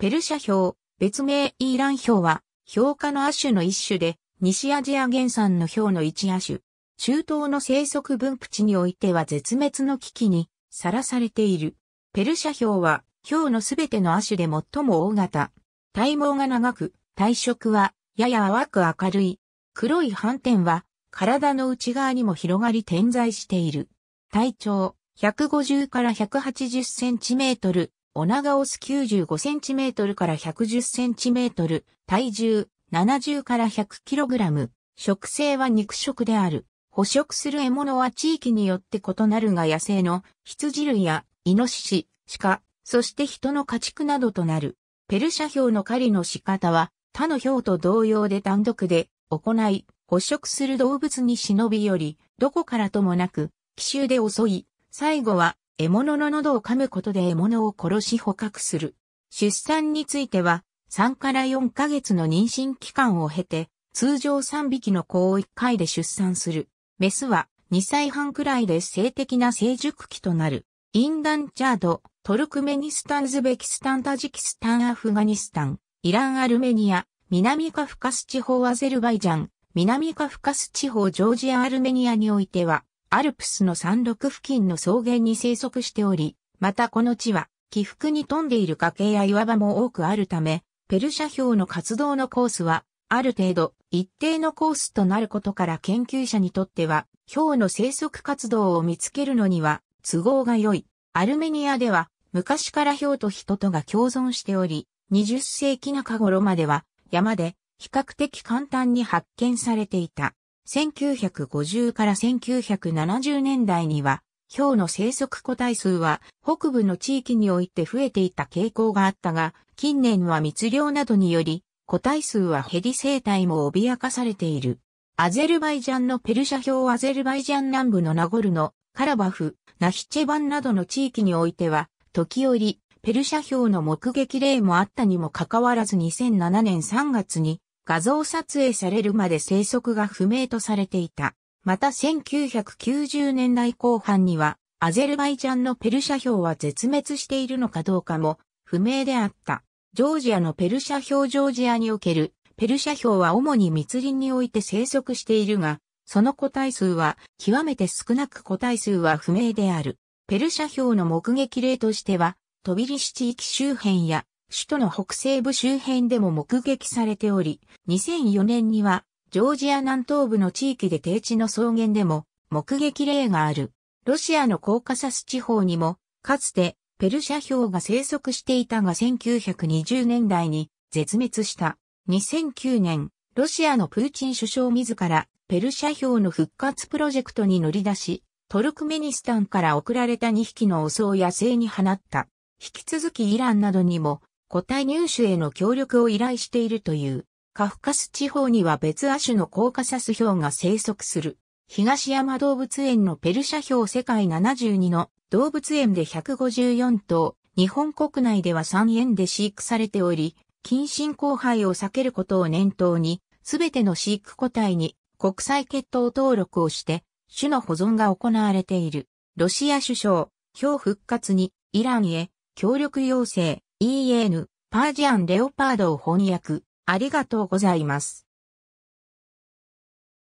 ペルシャヒョウ、別名イーランヒョウは、氷化の亜種の一種で、西アジア原産のヒョウの一亜種。中東の生息分布地においては絶滅の危機にさらされている。ペルシャヒョウは、ヒョウのすべての亜種で最も大型。体毛が長く、体色はやや淡く明るい。黒い斑点は体の内側にも広がり点在している。体長150から180センチメートル、オナガオス95センチメートルから110センチメートル、体重70から100キログラム、食性は肉食である。捕食する獲物は地域によって異なるが野生の羊類やイノシシ、鹿、そして人の家畜などとなる。ペルシャヒの狩りの仕方は他のヒと同様で単独で行い、捕食する動物に忍び寄り、どこからともなく、奇襲で襲い、最後は獲物の喉を噛むことで獲物を殺し捕獲する。出産については、3から4ヶ月の妊娠期間を経て、通常3匹の子を1回で出産する。メスは2歳半くらいで性的な成熟期となる。インダンチャード、トルクメニスタン、ズベキスタン、タジキスタン、アフガニスタン、イラン、アルメニア、南カフカス地方、アゼルバイジャン、南カフカス地方、ジョージア、アルメニアにおいては、アルプスの山麓付近の草原に生息しており、またこの地は、起伏に富んでいる崖や岩場も多くあるため、ペルシャ氷の活動のコースは、ある程度、一定のコースとなることから研究者にとっては、氷の生息活動を見つけるのには、都合が良い。アルメニアでは、昔から氷と人とが共存しており、20世紀中頃までは、山で、比較的簡単に発見されていた。1950から1970年代には、氷の生息個体数は北部の地域において増えていた傾向があったが、近年は密漁などにより、個体数は減り生態も脅かされている。アゼルバイジャンのペルシャ氷アゼルバイジャン南部のナゴルノ、カラバフ、ナヒチェバンなどの地域においては、時折、ペルシャ氷の目撃例もあったにもかかわらず2007年3月に画像撮影されるまで生息が不明とされていた。また1990年代後半には、アゼルバイジャンのペルシャヒョウは絶滅しているのかどうかも不明であった。ジョージアのペルシャヒョウジョージアにおけるペルシャヒョウは主に密林において生息しているが、その個体数は極めて少なく個体数は不明である。ペルシャヒョウの目撃例としては、トビリシ地域周辺や首都の北西部周辺でも目撃されており、2004年には、ジョージア南東部の地域で低地の草原でも目撃例がある。ロシアのコーカサス地方にも、かつてペルシャヒョウが生息していたが1920年代に絶滅した。2009年、ロシアのプーチン首相自らペルシャヒョウの復活プロジェクトに乗り出し、トルクメニスタンから送られた2匹のオスを野生に放った。引き続きイランなどにも個体入手への協力を依頼しているという。カフカス地方には別亜種のコーカサスヒョウが生息する。東山動物園のペルシャヒョウ世界72の動物園で154頭、日本国内では3円で飼育されており、近親交配を避けることを念頭に、すべての飼育個体に国際血統登録をして、種の保存が行われている。ロシア首相、ヒョウ復活にイランへ協力要請。EN、パージアンレオパードを翻訳。ありがとうございます。